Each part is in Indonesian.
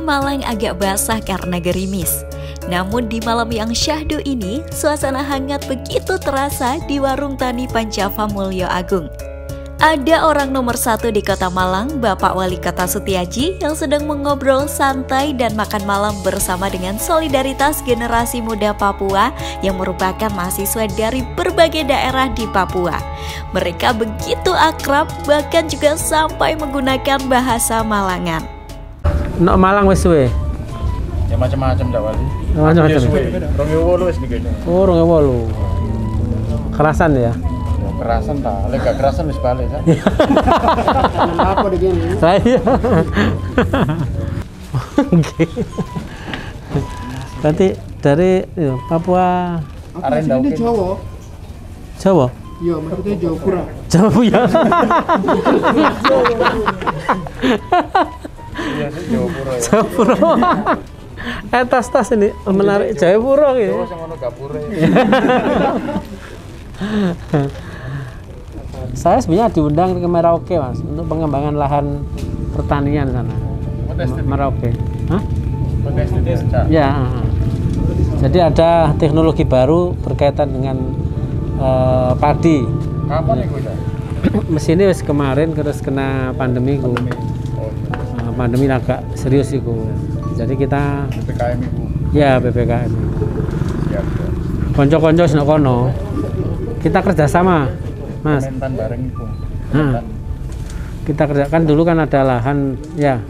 Malang agak basah karena gerimis. Namun di malam yang syahdu ini, suasana hangat begitu terasa di warung tani Pancava Mulyo Agung. Ada orang nomor satu di kota Malang, Bapak Wali Kota Sutiaji, yang sedang mengobrol santai dan makan malam bersama dengan solidaritas generasi muda Papua yang merupakan mahasiswa dari berbagai daerah di Papua. Mereka begitu akrab, bahkan juga sampai menggunakan bahasa Malangan. Nok Malang wis suwe. Ya macam-macam dak wali. Macam-macam. Rong wolu wis niki. Oh, 2008. Kerasan ya. Ya kerasan ta, lek gak kerasan wis balik kan. apa begini Saya. Oke. Berarti dari ya, Papua Aren Daukin. Jawa Jawa. iya maksudnya Jawa Pura Jawa ya. Iya Jawapura ya. Eh tas tas ini menarik Jayapura Jawa gitu. sing ono gapure. Saya sebenarnya diundang ke Merauke mas untuk pengembangan lahan pertanian sana. Merauke. Hah? Ya. Jadi ada teknologi baru berkaitan dengan eh, padi. Kapan dak? Mesinnya wis kemarin terus kena pandemi ku. Pandemi agak serius iku. Jadi kita PPKM iku. ya PPKM. Ya. Konco-konco sing kono. Kita kerjasama, Mas. Mentan bareng iku. Nah. Kita kerjakan dulu kan ada lahan ya,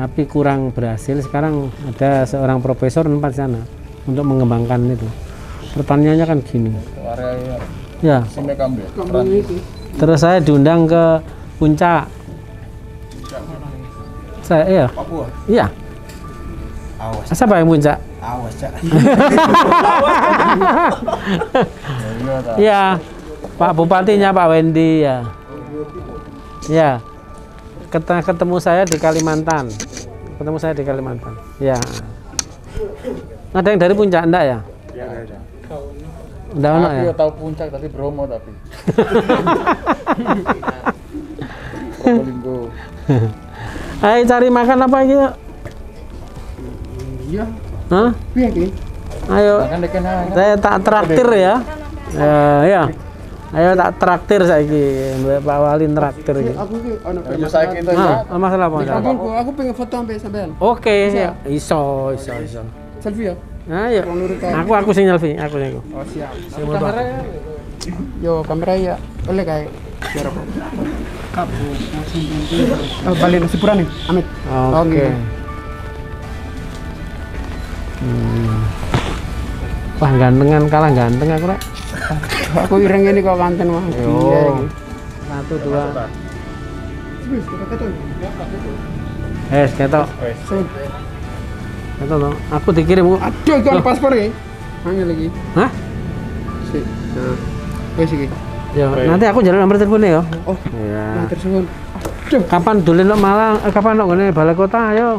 tapi kurang berhasil. Sekarang ada seorang profesor tempat sana untuk mengembangkan itu. Pertanyaannya kan gini, Area ya. itu Terus saya diundang ke puncak. Saya iya, Papua. iya. Awas. Siapa yang puncak? Awas, Cak. Iya. Iya, Pak Bupatinya Pak Wendy ya. Ya, Ket- ketemu saya di Kalimantan. Ketemu saya di Kalimantan. Ya. Ada yang dari puncak enggak ya? Iya, iya. Enggak ono ya tahu puncak tapi Bromo tapi. Probolinggo. Ayo cari makan apa iki? yuk? iya Hah? piye ki Ayo, dek kena. saya tak traktir ya. Ya, ya. Ayo tak traktir saiki. Pak Wali traktir iki. aku ki ono Ya saya kita Ah, ya. masalah apa? Kampungku aku pengen foto sampai sampean Oke, ya. Iso, iso, iso. selfie ya Ayo. Nurut ae. Aku aku sing selfie, aku sing. oh siap kamera ya yo kamera ya oleh kayak biar oh, balik nasi pura nih amit Oke. gitu. Hmm. Wah gantengan kalah ganteng aku rek. aku ireng ini kok kanten mah Yo. iya iki. Satu dua. Eh, ketok. Ketok dong. Aku dikirim. aduh kan paspor ya hanya lagi Hah? sih nah wes iki Ya, Baik. nanti aku jalan nomor teleponnya ya. oh Iya. nah Kapan dulu nok Malang? Eh, kapan nok ngene balai kota ayo.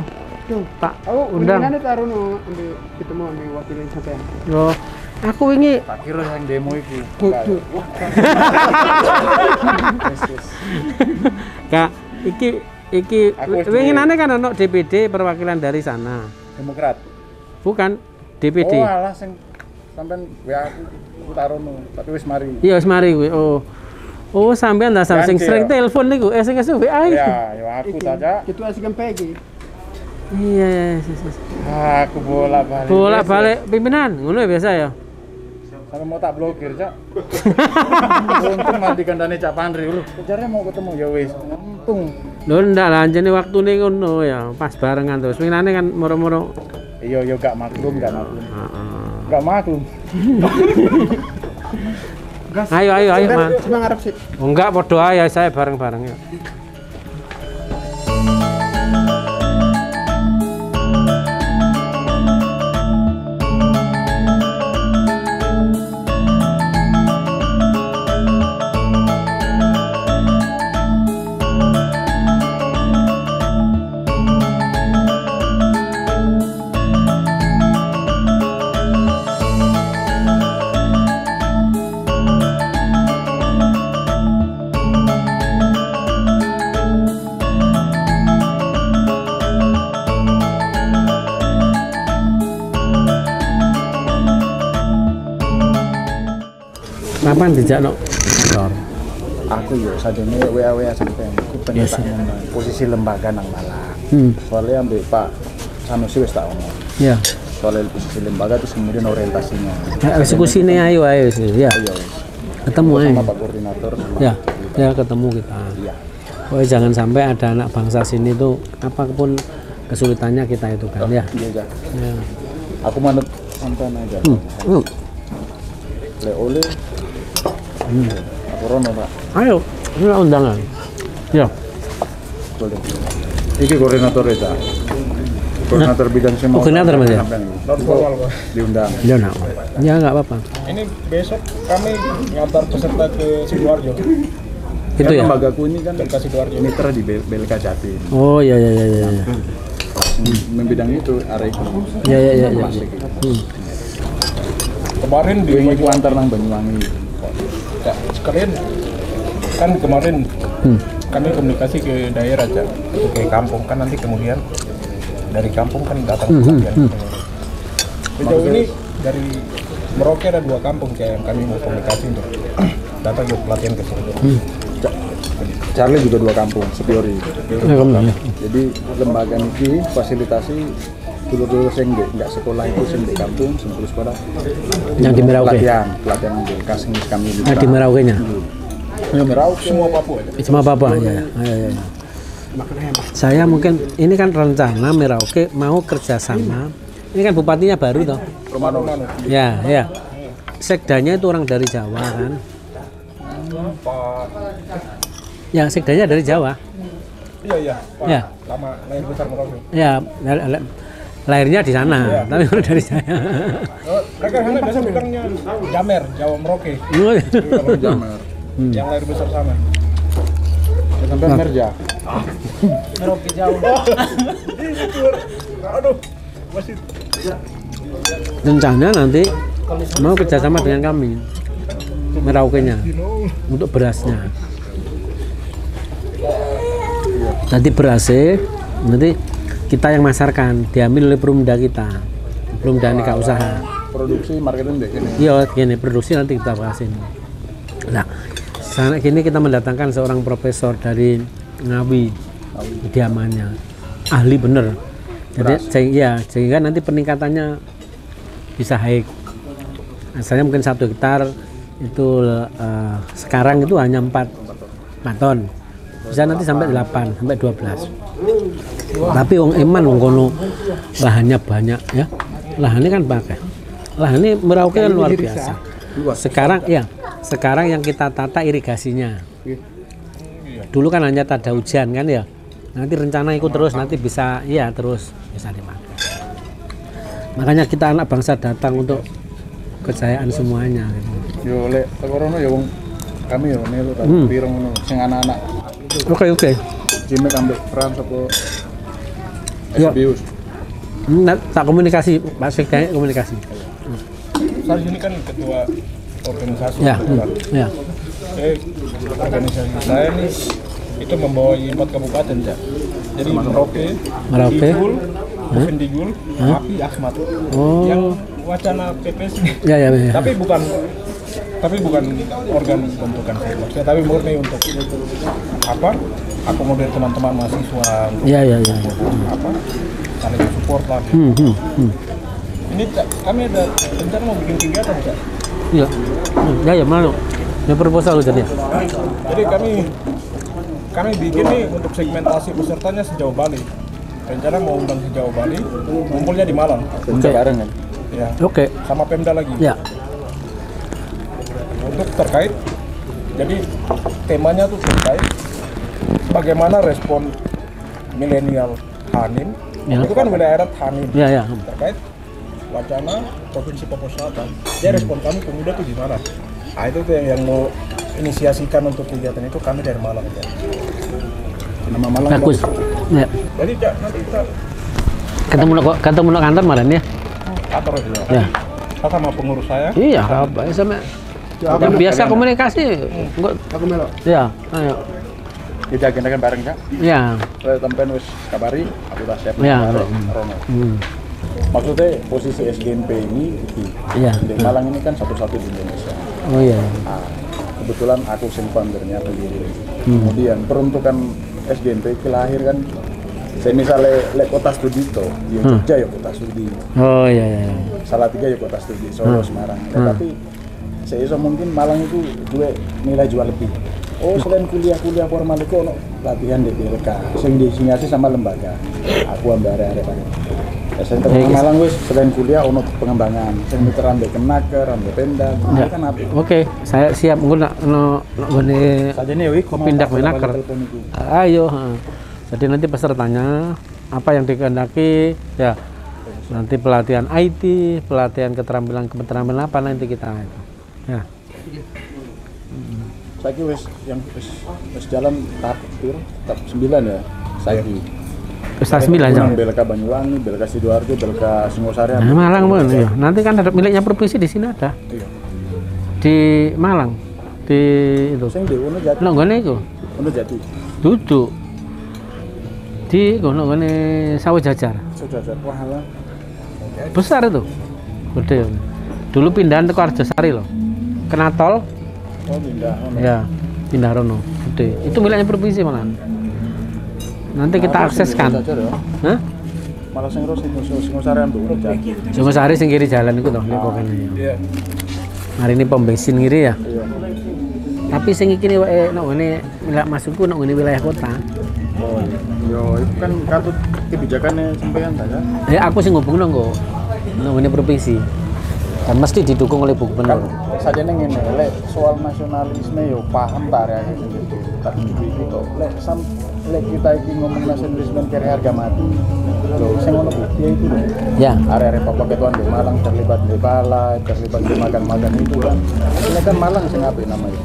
Tak aku undang. undang taruh no ambil ketemu ambil wakilin sampean Yo. Aku wingi Tak kira yang demo iki. Wes. Kak, iki iki Aku wis wingi duwe. nane kan ono DPD perwakilan dari sana. Demokrat. Bukan DPD. Oh, alah sing sampean WA aku aku taruhno, tapi wis mari. Iya, wis mari kuwi. Oh. Oh, sampean dah sing Ganti, sering telepon niku, eh sing WA iki. Ya, ya aku saja. itu asik gempe iki Iya, iya, iya, iya, iya. Aku bolak-balik. Bolak-balik pimpinan, ngono ya biasa ya. Sampai mau tak blokir, Cak. Untung mati kandane Cak Pandri. Lho, kejarnya mau ketemu ya wis. Untung. Lho ndak lah jane waktune ngono ya, pas barengan terus. Winane kan moro-moro. Iya, yo gak maklum, gak maklum. Heeh. Gak maklum. Ayo ayo ayo, Man. Cuma ngarep sih. Oh, enggak padha ae saya bareng-bareng ya. Kapan dijak no? Kantor. Aku yo sajane WA WA sampai aku pengen Yes, posisi lembaga nang Malang. Hmm. Soalnya ambil Pak Sanusi wis tak ngomong. Ya. Soalnya posisi lembaga terus kemudian orientasinya. Ya, eksekusi ini ayo ayo sih. Ya. Iya. Ketemu aja. Sama Pak Koordinator. Ya. Ya ketemu kita. Iya. Pokoknya jangan sampai ada anak bangsa sini tuh apa pun kesulitannya kita itu kan ya. Iya, Cak. Ya. Aku manut sampean aja. Hmm. Hmm. Le oleh. Aku rono, Pak. Ayo, ini undangan. Ya. Boleh. Iki koordinator ya, Cak. Koordinator bidang semua. Oh, koordinator, Mas, ya? Diundang. Ya, nah. ya nggak apa-apa. Ini besok kami ngantar peserta ke Sidoarjo. Itu ya. Lembagaku ini kan BLK Sidoarjo. mitra di BLK Jatim. Oh ya ya ya ya. ya. Membidang itu area ekonomi. Ya ya ya ya. ya. Hmm. Kemarin di iku antar nang Banyuwangi. Sekalian kan kemarin Hmm. kami komunikasi ke daerah aja ke kampung kan nanti kemudian dari kampung kan datang Hmm, hmm, pelatihan. Sejauh ini dari Merauke ada dua kampung kayak yang kami mau komunikasi untuk datang ke pelatihan ke sini. Hmm. Charlie juga dua kampung, Sepiori. Ya. Jadi lembaga ini fasilitasi dulu-dulu sing nggak nggak sekolah itu sing di kampung, sing terus sekolah. Yang di Merauke. Pelatihan, pelatihan di kasing kami di Nah, di Merauke nya. Ya, Merauke. Semua Papua ya. Cuma apa apa ya. ya. Ya, ya, ya. Saya mungkin ini kan rencana Merauke mau kerjasama. Ini kan bupatinya baru toh. Romano. Ya ya. Sekdanya itu orang dari Jawa kan. Ya sekdanya dari Jawa. iya iya Pak Ya. lama lahir besar Merauke. Ya lahirnya di sana, tapi orang dari saya. Oh, mereka sana biasa bilangnya Jamer, Jawa Merauke. Oh, Jamer. Yang lahir besar sana. Ya, Sampai Merja. Merauke jauh. Aduh, masih Rencana nanti mau kerjasama dengan kami Merauke-nya untuk berasnya. Nanti berasnya nanti kita yang masarkan, diambil oleh perumda kita. Perumda nikah usaha. Produksi marketing deh gini. Iya, gini produksi nanti kita bahas ini. Nah, sana kini kita mendatangkan seorang profesor dari Ngawi, kediamannya, ahli bener. Jadi, se- ya, sehingga nanti peningkatannya bisa high. Asalnya mungkin satu hektar itu eh, sekarang itu hanya 4, 4 ton. Bisa nanti sampai 8, sampai 12. Tapi wong iman wong kono lahannya banyak ya. Lahannya kan pakai. Lahannya Merauke kan luar biasa. Sekarang ya, sekarang yang kita tata irigasinya. Dulu kan hanya tada hujan kan ya. Nanti rencana ikut terus nanti bisa ya terus bisa dipakai. Makanya kita anak bangsa datang untuk kejayaan semuanya gitu. Yo lek teko rono ya wong kami yo melu ta Hmm. pirang ngono sing anak-anak Oke oke. Jimek ambil peran sapa Ya. Nah, tak komunikasi Pak Sekda komunikasi. saya di sini kan ketua organisasi. Ya, hmm, ya. Saya organisasi saya nih itu membawa empat kabupaten ya. Jadi Merauke, Merauke, Digul, Api, Ahmad. Oh. Yang wacana PPS ini. Ya ya ya. tapi bukan tapi bukan organ bentukan saya maksudnya tapi murni untuk apa akomodir teman-teman mahasiswa untuk Ya ya ya. ya. apa saling support lah Hmm, hmm, hmm. ini Cak, kami ada rencana mau bikin kegiatan Cak. Ya. Hmm, Ya ya mana? Ya proposal jadi. jadi kami kami bikin nih untuk segmentasi pesertanya sejauh Bali rencana mau undang sejauh Bali kumpulnya di Malang bareng kan. ya Oke. sama Pemda lagi Ya. Untuk terkait jadi temanya tuh terkait bagaimana respon milenial Hanim Ya. itu kan wilayah Hanim Ya ya. terkait wacana provinsi Papua Selatan dia respon kami pemuda tuh gimana nah itu tuh yang, yang mau inisiasikan untuk kegiatan itu kami dari Malang ya. Nama Malang. Bagus. Ya. jadi Cak, nanti kita Ketemu nak ketemu nak kantor malam ya. kantor Ya. kita sama pengurus saya Iya, apa ya sama yang biasa komunikasi. Enggak. Aku melok. Ya, ayo. Kita agendakan bareng Kak. Ya. Saya tempen wis kabari, aku udah siap. Ya, Rono. Hmm. Maksudnya posisi SGNP ini di, Iya. di Malang ini kan satu-satu di Indonesia. Oh iya. Nah, kebetulan aku sing foundernya sendiri. Hmm. Kemudian peruntukan SGNP ke lahir kan saya misalnya lek kota studi ya Hmm. Jogja ya kota studi, Oh iya iya. iya. salah tiga ya kota studi, Solo, Hmm. Semarang. Hmm. Tapi saya iso mungkin Malang itu gue nilai jual lebih. Oh selain kuliah-kuliah formal itu ono latihan di BLK, sing diinisiasi sama lembaga. Aku ambil area-area paling. Ya, saya terkenal Malang wis selain kuliah ono pengembangan, sing miter ambek kenaker, ambek pemda, Ya. kan apa? Oke, saya siap. Nak no, Saja nih, wih, Kok pindah menaker? Ayo. ha. Jadi nanti pesertanya apa yang dikehendaki ya nanti pelatihan IT, pelatihan keterampilan keterampilan apa nanti kita itu. Ya. Saya kira wis yang wis, wis jalan tahap piro? Tahap 9 ya. Saya di Ustaz 9 jam. Belka Banyuwangi, Belka Sidoarjo, Belka Singosari. Nah, Malang pun ya. Nanti kan ada miliknya provinsi di sini ada. Iya. Di Malang. Di itu. Sing di Uno Jati. Nah, gone iku. Uno Jati. Duduk di kono gone sawah jajar. Pahala. Besar itu. Gede. Dulu pindahan ke Arjosari loh. Kena tol, Oh, pindah. Ya pindah rono. Gede. Itu miliknya provinsi malah. Nanti kita akseskan. Ya. Hah? Malah sing terus Singo- Singosari ambek Uno Jati. Singosari sing kiri jalan itu toh, lihat kene ya. Iya. Hari ini pom bensin kiri ya. Iya. Tapi sing iki wae nek ngene wilayah masukku nek ngene wilayah kota. Oh, iya. yo itu kan katut kebijakannya sampean ta ya. Ya aku sing ngubungno kok. Nek ngene provinsi. Dan mesti didukung oleh Bu Kan saja neng ini, lek soal nasionalisme yo paham ta area gitu. Tapi itu kok lek sam lek kita iki ngomong nasionalisme kira harga mati. Loh, sing ngono bukti itu loh. Ya. area-area Papua Ketuan di Malang terlibat di balai, terlibat di makan-makan itu kan. Ini kan Malang sing apik namanya.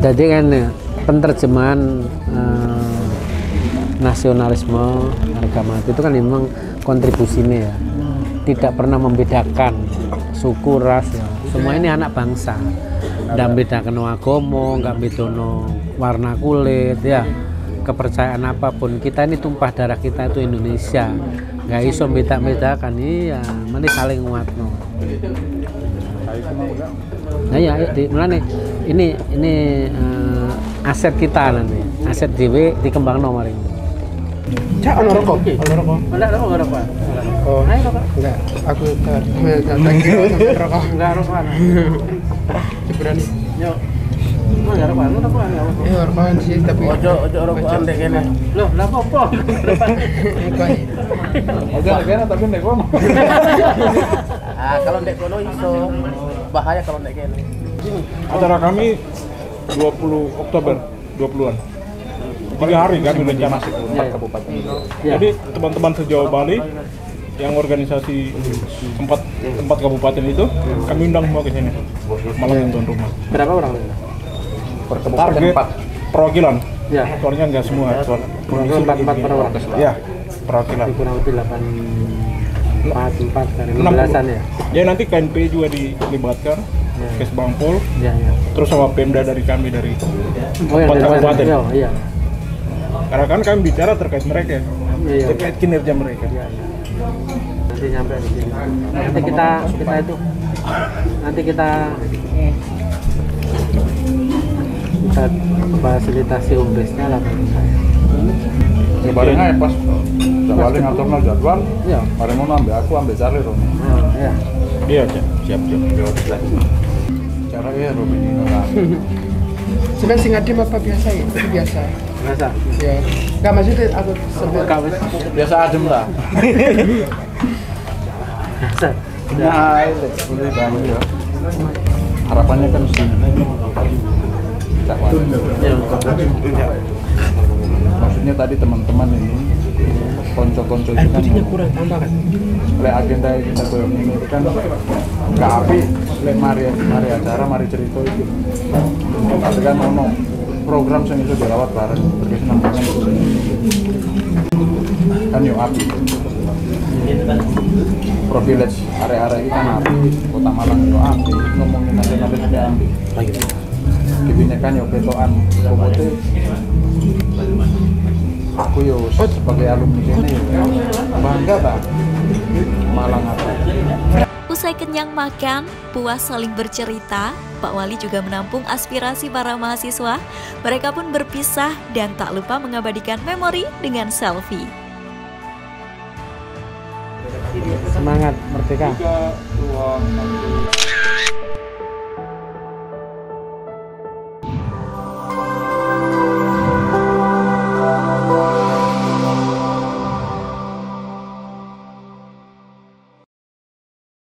Jadi kan ya, penerjemahan eh, nasionalisme harga mati itu kan memang kontribusinya ya tidak pernah membedakan suku ras ya. Semua ini anak bangsa. Nggak bedakan no agomo nggak bedono warna kulit ya. Kepercayaan apa pun. Kita ini tumpah darah kita itu Indonesia. Nggak iso beda bedakan iya mana saling nguatno. Nah ya, di mulane ini ini eh, aset kita nanti, aset dewe dikembang nomor ini. Cak, ono rokok. Ono rokok. Enggak rokok, enggak rokok. Oh, Ayo rokok. enggak. Aku rokok. Enggak rokok. Berani. Yo. Enggak rokok, enggak rokok. Eh, rokokan sih tapi Ojo ojo rokokan dek kene. Loh, lah apa? Negara tapi nek kono. Ah, kalau dek kono iso bahaya kalau dek kene. Acara kami 20 Oktober 20-an. Tiga hari kan udah jam. Ya, ya. Ya. Jadi teman-teman sejauh Bali yang organisasi empat empat kabupaten itu kami undang semua ke sini malam tuan rumah Berapa orang? target perwakilan Ya. soalnya nggak semua soal empat empat per orang. ya perwakilan Kurang lebih delapan empat empat dari Enam belasan ya. ya nanti KNP juga dilibatkan Ya. Kes Bangpol Ya, ya. terus sama Pemda dari kami dari Oh, yang Empat dari kabupaten. Iya, iya. Karena kan kami bicara terkait mereka Iya. terkait kinerja mereka Iya, iya. Nanti nyampe di sini. Nanti kita kita itu nanti kita kita fasilitasi umresnya lah. Ya paling aja pas paling ngaturno jadwal. Iya. Paling ngono ambek aku ambek Charlie Romi. Oh, iya. iya Cak. siap siap Caranya Romi ini lah. Sebenarnya sing adim apa biasa ya? Itu biasa. Ya. Enggak maksudnya aku sebut Biasa adem lah. masa? Nah, itu banget ya. Harapannya kan sini. Iya. Maksudnya tadi teman-teman ini konco-konco itu kan kurang tambah kan. lek agenda yang kita koyo itu kan gak api lek mari mari acara mari cerita itu tapi kan ono program yang itu dirawat bareng berkesinambungan itu kan yo api. Pro Village area-area ini kan api. Kota Malang yo api. Ngomongin nasionalisme api Kibine kan betoan komote aku yo sebagai alumni sini yo bangga tak Malang apa Usai kenyang makan, puas saling bercerita, Pak Wali juga menampung aspirasi para mahasiswa. Mereka pun berpisah dan tak lupa mengabadikan memori dengan selfie. Semangat merdeka. Tiga, dua, satu.